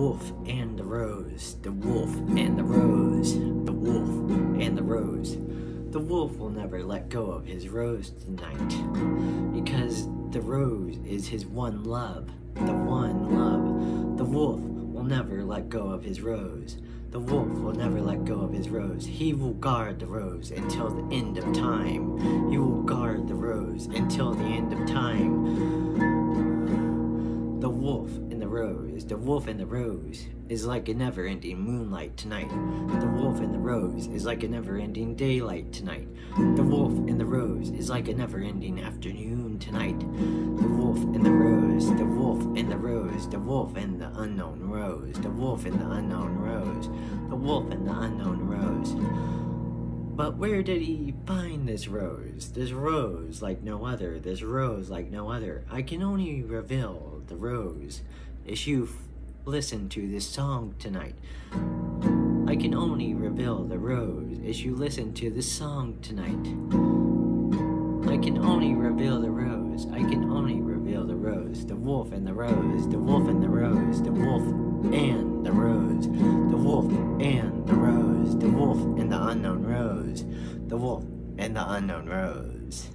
wolf and the rose, the wolf and the rose, the wolf and the rose. The wolf will never let go of his rose tonight because the rose is his one love, the one love. The wolf will never let go of his rose. The wolf will never let go of his rose. He will guard the rose until the end of time. He will guard the rose until the end of time. The wolf the rose, the wolf and the rose is like a never ending moonlight tonight. The wolf and the rose is like a never ending daylight tonight. The wolf and the rose is like a never ending afternoon tonight. The wolf and the rose, the wolf and the rose, the wolf and the unknown rose, the wolf and the unknown rose, the wolf and the unknown rose. But where did he find this rose? This rose like no other, this rose like no other. I can only reveal the rose as you f- listen to this song tonight. I can only reveal the rose as you listen to this song tonight. I can only reveal the rose. I can only reveal the rose. The wolf and the rose. The wolf and the rose. The wolf and the rose. The wolf and the rose. The wolf and the unknown rose. The wolf and the unknown rose.